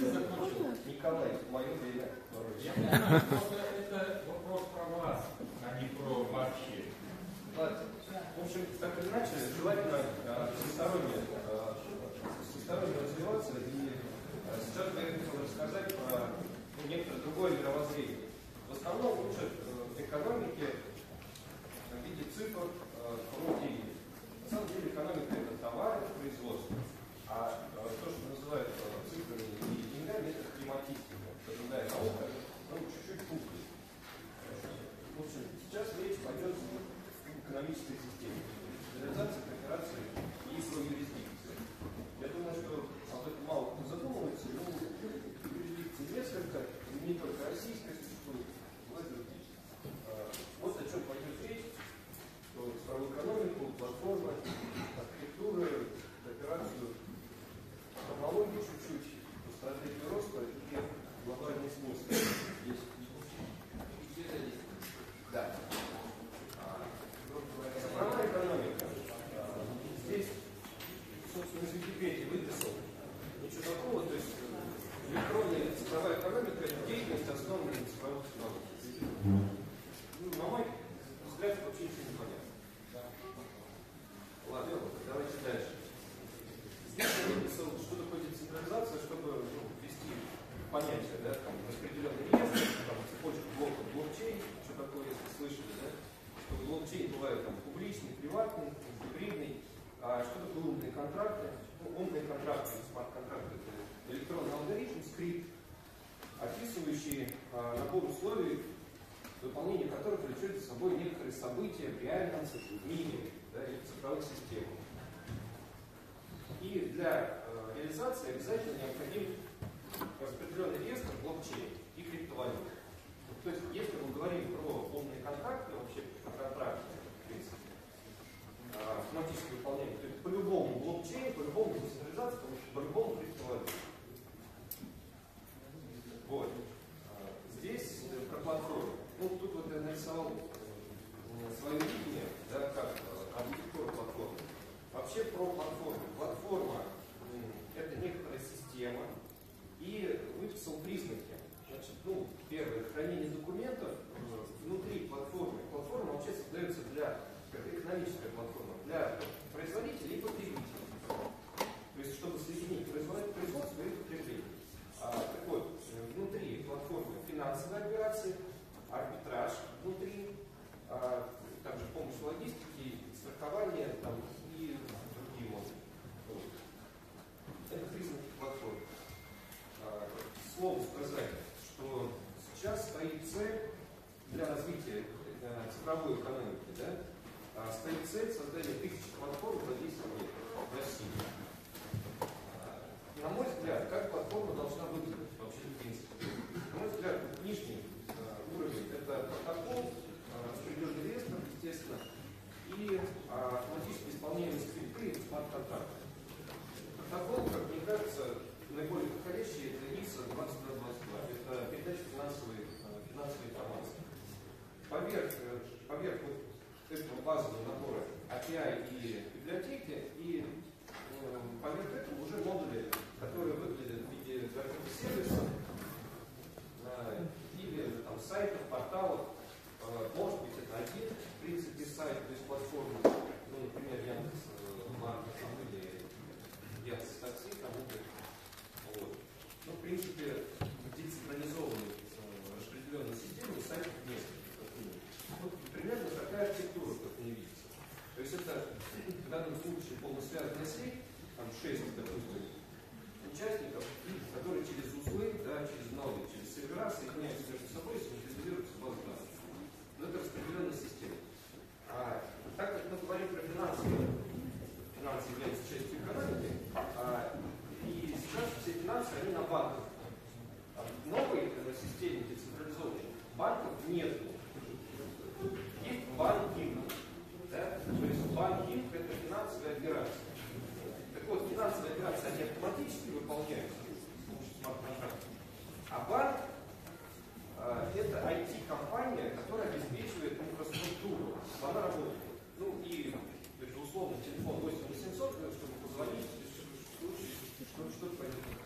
Николай, в мое время. Это вопрос про вас, а не про вообще. В общем, так или иначе, желательно э, всесторонне, э, всесторонне развиваться и э, сейчас я хотел рассказать про ну, некоторое другое мировоззрение. В основном учат в экономике в виде цифр э, деньги. На самом деле экономика это товар, это производство. А э, то, что называют э, цифрами и деньгами, это климатистика. Это другая наука, ну, чуть-чуть крупнее. В общем, сейчас речь пойдет об экономической системе. Реализация кооперации и про юрисдикцию. Я думаю, что об этом мало кто задумывается, но юрисдикции несколько, не только российская существует, но и другие. А, Вот о чем пойдет речь, что про экономику, платформы, архитектуру, кооперацию, технологии чуть-чуть, стратегию роста и глобальный смысл. Есть. Да. А, Цифровая экономика. А, Здесь, собственно, из Википедии выписал ничего такого, то есть э, электронная цифровая экономика – это деятельность, основанная на цифровых технологиях. Ну, на мой взгляд, вообще ничего не понятно. Ладно, давайте дальше. Здесь я выписал, что такое децентрализация, чтобы ну, ввести понятие, да, там, распределенный реестр, там, цепочку блоков блокчейн, что такое, если слышали, да, что блокчейн бывает там публичный, приватный, гибридный, а что такое умные контракты? Ну, умные контракты, смарт-контракты, это электронный алгоритм, скрипт, описывающий а, набор условий, выполнение которых влечет за собой некоторые события в реальном мире да, или в цифровых системах. И для э, реализации обязательно необходим распределенный реестр блокчейн и криптовалют. То есть, если мы говорим про умные контракты, вообще про контракты, в принципе, э, автоматически выполняемые, то есть по-любому блокчейн, по-любому децентрализация, потому что по-любому криптовалют. Вот. А, Здесь э, про платформу. Ну, тут вот я нарисовал э, свое видение, да, как э, архитектура платформы. Вообще про платформу. Платформа м, это некоторая система и выписал признаки. Значит, ну, первое, хранение документов э, внутри платформы. Платформа вообще создается для, как экономическая платформа, для производителей и потребителей. То есть, чтобы соединить производство и потребление. А, так вот, э, внутри платформы финансовые операции, арбитраж внутри, а, также помощь в логистике, страхование там, и другие модули. Вот. Это признаки платформы. А, к слову сказать, что сейчас стоит цель для развития э, цифровой экономики, да, а, стоит цель создания тысячи платформ за 10 лет в России. А, На мой взгляд, как платформа должна выглядеть вообще в принципе? На мой взгляд, нижний э, уровень это протокол, э, распределенный реестр, естественно, и э, автоматически исполняемые скрипты и смарт-контракты. Протокол, как мне кажется, наиболее подходящий это ISO 2222. Это передача финансовой, э, финансовой информации. Поверх, э, поверх вот этого базового набора API и библиотеки и э, поверх этого уже модули, которые выглядят в виде закрытых сервисов э, или там, сайтов, порталов. Э, может быть, это один, в принципе, сайт, то есть платформа, ну, например, Яндекс э, Маркет там, или Яндекс Такси, там, или, вот. Ну, в принципе, децентрализованной э, распределенной системы сайтов несколько. как минимум. Вот примерно такая архитектура, как мне видится. То есть это в данном случае полносвязанная сеть, там 6, допустим, участников, которые через узлы, да, через ноды, через сервера соединяются между собой и синхронизируются в базу данных. Но это распределенная система. А, так как мы говорим про финансы, финансы являются частью экономики, а, и сейчас все финансы, они на банках. А в новой э, системе децентрализованной банков нет. Есть банкинг. Да? То есть банкинг это финансовые операции. Так вот, финансовые операции, они с помощью смарт-контрактов. А банк э, это IT-компания, которая обеспечивает инфраструктуру, чтобы она работает. Ну и, это условно, телефон 8800, чтобы позвонить, в случае, что что-то пойдет.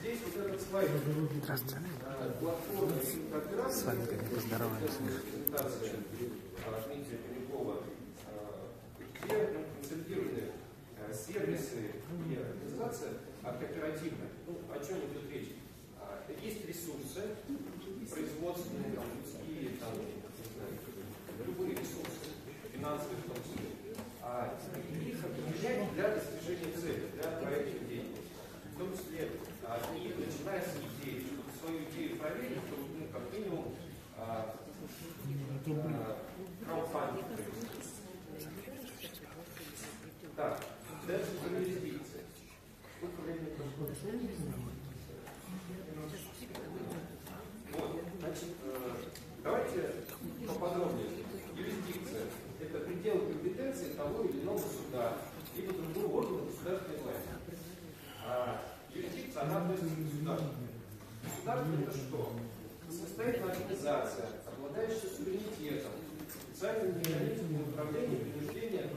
здесь вот этот слайд платформы С вами как поздороваемся. презентация Дмитрия Полякова, а, где ну, концентрированы сервисы и организация а, кооперативная. Ну, о чем идет речь? А, Есть ресурсы производственные, там, людские, там, не знаю, любые ресурсы, финансовые в том числе. А их объединять для достижения цели, для проектной деятельности. В том числе а, и начиная с идеи, чтобы свою идею проверить, чтобы, ну, как минимум, а, а, краудфандинг провести. Значит, э, давайте поподробнее. Юрисдикция – это предел компетенции того или иного суда, либо другого органа государственной власти. А юрисдикция, она относится к государству. Государство – это что? Самостоятельная организация, обладающая суверенитетом, специальным механизмом управления и принуждения,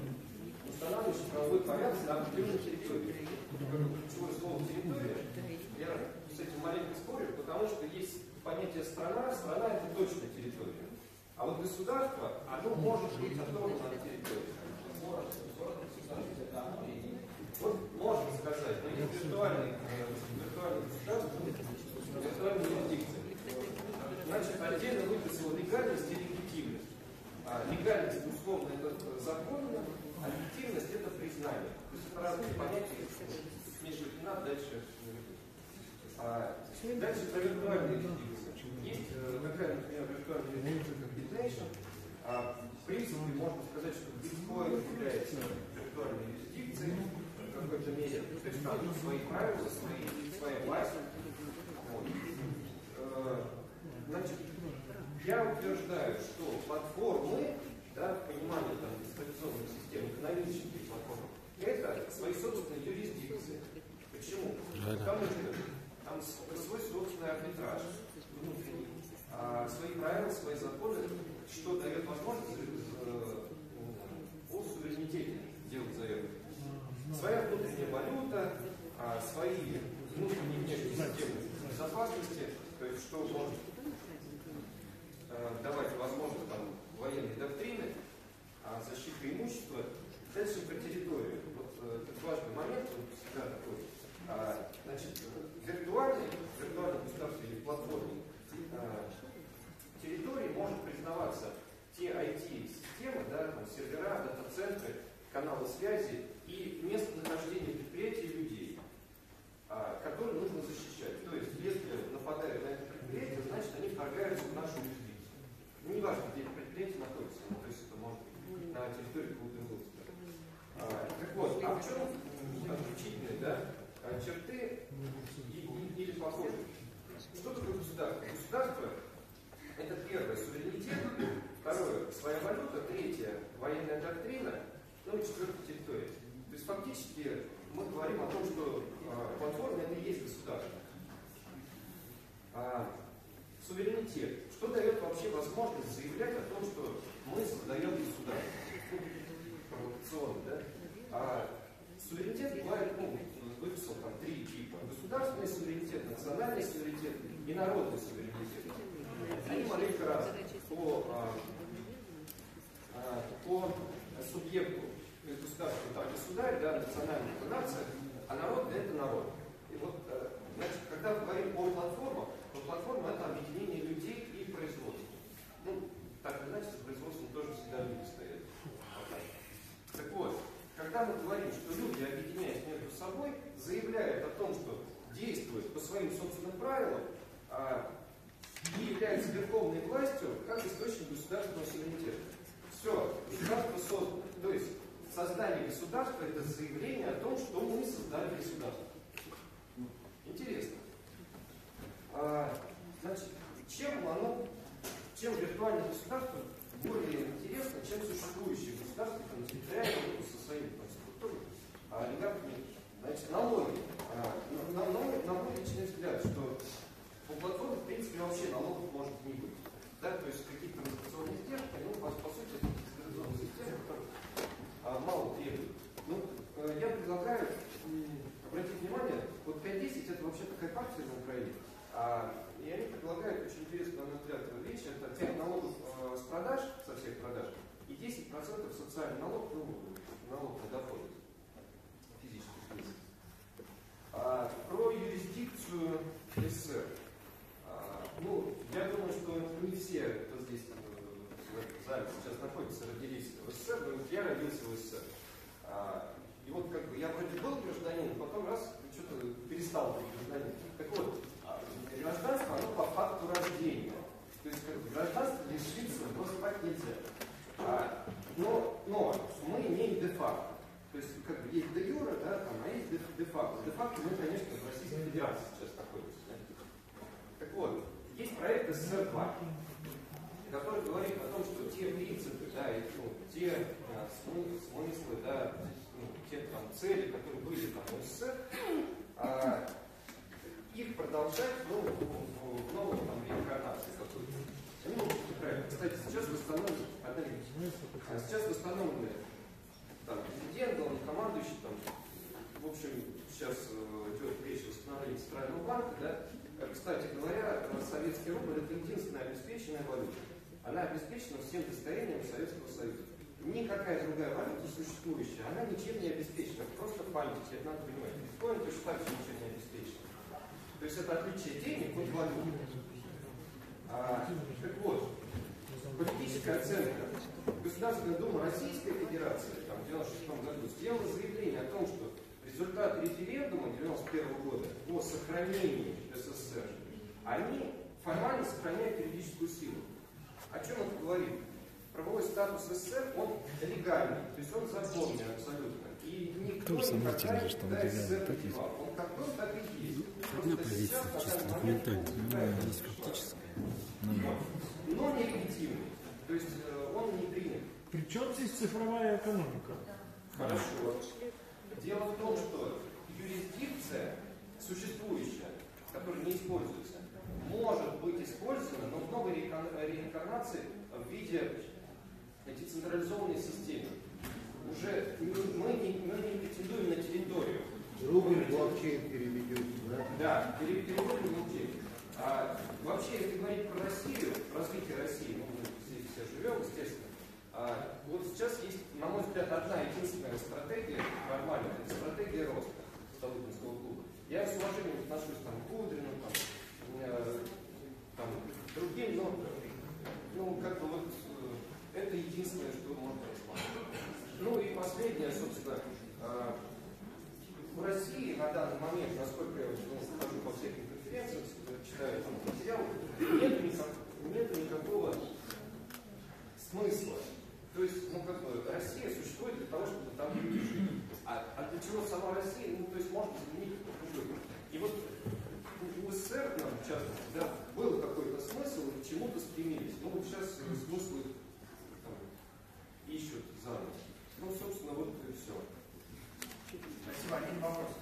устанавливающий правовой порядок на определенной территории. Ключевое слово «территория» я с этим маленько спорю, потому что есть понятие страна, страна это точно территория. А вот государство, оно может быть оторвано от территории. Вот можно сказать, но есть виртуальные, э, виртуальные государства, виртуальные юрисдикции. Значит, отдельно выписала легальность и легитимность. А условно, это законно, а легитимность это признание. То смешивать не надо, дальше а, дальше про виртуальные юрисдикции. Есть такая, например, виртуальная Combination. А, в принципе, можно сказать, что биткоин является виртуальной юрисдикцией в какой-то мере. То есть там свои правила, свои, своя власть. Вот. Значит, я утверждаю, что платформы, да, в понимании там, дистанционных систем, экономических платформ, это свои собственные юрисдикции. Почему? Потому что там свой собственный арбитраж внутренний, а свои правила, свои законы, что дает возможность э, о суверенитете делать заявку. Своя внутренняя валюта, а, свои внутренние внешние системы безопасности, то есть что может э, давать возможность там, военной доктрины, а защиты имущества. Дальше про территорию. Вот э, это важный момент, он всегда такой. А, значит, виртуальный, виртуальный государственный или платформе а, территории может признаваться те IT-системы, да, там, сервера, дата-центры, каналы связи и местонахождение предприятий и людей, а, которые нужно защищать. То есть, если нападают на это предприятие, значит, они вторгаются в нашу юрисдикцию. Ну, неважно, где это предприятие находится, ну, то есть это может быть на территории какого-то государства. А, так вот, а в чем м, отличительные да, а, черты и- и- или похожие? Что такое государство? Государство – это первое – суверенитет, второе – своя валюта, третье – военная доктрина, ну и четвертое – территория. То есть фактически мы говорим о том, что а, платформа – это и есть государство. А, суверенитет. Что дает вообще возможность заявлять о том, что мы создаем государство? Провокационно, да? А суверенитет бывает, ну, выписал там три типа. Государственный суверенитет, национальный суверенитет и народный суверенитет. Они маленько разные по, а, а, по субъекту государства. Там государь, да, национальная это нация, а народ это народ. И вот, э, значит, когда мы говорим о платформах, то платформа это объединение людей и производства. Ну, так или иначе, за производством тоже всегда люди стоят. Так вот, когда мы говорим, что люди, объединяясь между собой, заявляют о том, что действуют по своим собственным правилам а, и являются верховной властью как источник государственного суверенитета. Все, государство создано. То есть создание государства это заявление о том, что мы создали государство. Интересно. А, значит, чем оно, чем виртуальное государство более интересно, чем существующее государство ну, со своими там, структурами, а олигархами. Значит, налоги. А, на, на, мой, на мой личный взгляд, что по платформе, в принципе, вообще налогов может не быть. Да, то есть какие-то инвестиционные издержки, ну, по, по сути, это дискриминационные системы, которые а, мало требуют. Ну, э, я предлагаю м, обратить 510 это вообще такая партия на Украине. А, и они предлагают очень интересную, на мой взгляд, вещь. Это 5 налогов э, с продаж, со всех продаж, и 10% социальный налог, ну, налог на доход физических лиц. А, про юрисдикцию СССР. А, ну, я думаю, что не все, кто здесь э, в зале сейчас находится, родились в СССР, но я родился в СССР. А, и вот как бы я вроде был гражданином, потом раз что-то перестал быть гражданином. Так вот, а, гражданство, оно по факту рождения. То есть как бы, гражданство лишиться просто так нельзя. А, но, но мы имеем де-факто. То есть как бы есть де юра, да, там, а есть де-факто. Де-факто мы, конечно, в Российской Федерации сейчас находимся. Да? Так вот, есть проект СССР-2, который говорит о том, что те принципы, да, и, ну, те а, смыслы, да, ну, те там, цели, которые были там в СССР, а, их продолжать ну, в, в, новой там, реинкарнации какой-то. Ну. Кстати, сейчас восстановлены, а сейчас восстановлены там, президент, главный командующий, там, в общем, сейчас э, идет речь о восстановлении Центрального банка, да, кстати говоря, советский рубль это единственная обеспеченная валюта. Она обеспечена всем достоянием Советского Союза. Никакая другая валюта существующая, она ничем не обеспечена. Просто память, это надо понимать. Биткоин точно так же ничем не обеспечен. То есть это отличие денег от валюты. А, так вот, политическая оценка. Государственная Дума Российской Федерации там, в 1996 году сделала заявление о том, что результаты референдума 1991 года о сохранении СССР, они формально сохраняют юридическую силу. О чем это говорит? Правовой статус СССР, он легальный, то есть он законный абсолютно. И никто Тоже сомнительно, что он легальный, так ведь? Он какой, так и есть. Одна Просто позиция, чисто документальная, но правильно. она фактическая. Ну, но нелегитимный. То есть э, он не принят. Причем здесь цифровая экономика? Хорошо. Дело в том, что юрисдикция существующая, которая не используется, может быть использована, но в новой реинкар- реинкарнации в виде децентрализованной системы. Уже мы не, мы не претендуем на территорию. Рубль блокчейн переведете, да? Да, пере- переводим людей. А вообще, если говорить про Россию, развитие России, ну, мы здесь все живем, естественно, а, вот сейчас есть, на мой взгляд, одна единственная стратегия нормальная, это стратегия роста Столыпинского клуба. Я с уважением отношусь там, к Кудрину, там, э, там, другим, но ну, как бы вот э, это единственное, что можно рассматривать. Ну и последнее, собственно, э, в России на данный момент, насколько я ну, хожу по всяким конференциям, читаю там материалы, нет, никак, нет никакого смысла. То есть, ну как бы, Россия существует для того, чтобы там люди жили. А, а для чего сама Россия, ну то есть можно изменить другой. И вот у СССР, нам, в частности, да, был какой-то смысл, и к чему-то стремились. Ну вот сейчас э, смыслы там, ищут заново. Ну, собственно, вот и все. Спасибо. Один вопрос.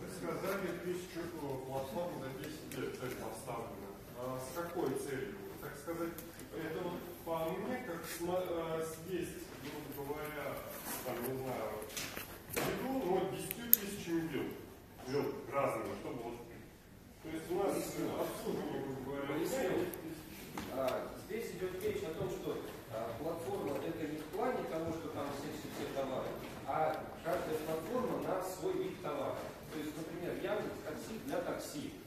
Вы сказали, тысячу платформ за 10 лет цель поставлена. А с какой целью? Так сказать, это вот по мне, как э, грубо говоря, там, не знаю, еду, но 10 тысячами вил. Вил разными, чтобы вот... То есть у нас обслуживание, грубо говоря, Поясню. А, здесь идет речь о том, что а, платформа это не в плане того, что там все, все, все товары, а каждая платформа на свой вид товара. То есть, например, Яндекс такси для такси.